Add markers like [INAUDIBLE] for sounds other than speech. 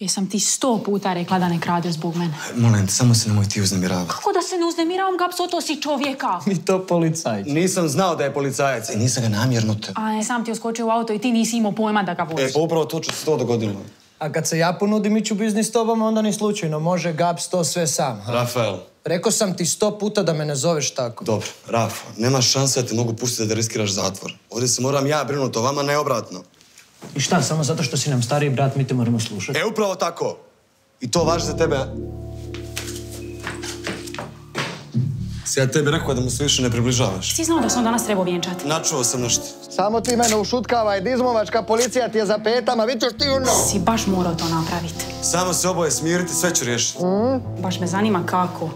Jesam ti sto puta rekla da ne krade zbog mene. Molim te, samo se nemoj ti uznemiravati. Kako da se ne uznemiravam, Gapso, to si čovjeka. [LAUGHS] I to policajci. Nisam znao da je policajac i nisam ga namjerno te... A ne, sam ti uskočio u auto i ti nisi imao pojma da ga voziš. E, pa upravo to će se to dogodilo. A kad se ja ponudim ići u biznis s tobom, onda ni slučajno. Može Gaps to sve sam. ha? Rafael, Rekao sam ti sto puta da me ne zoveš tako. dobro, Rafa, nema šanse da te mogu pustiti da riskiraš zatvor. Ovdje se moram ja brinuti o vama, ne obratno. I šta, samo zato što si nam stariji brat, mi te moramo slušati? E, upravo tako. I to važi za tebe. Si ja tebi rekao da mu se više ne približavaš. Ti znao da sam danas trebao vjenčati. Načuo sam nešto. Samo ti mene i dizmovačka policija ti je za petama, vi ćeš ti uno. Si baš morao to napraviti. Samo se oboje smiriti, sve ću riješiti. Mm. Baš me zanima kako.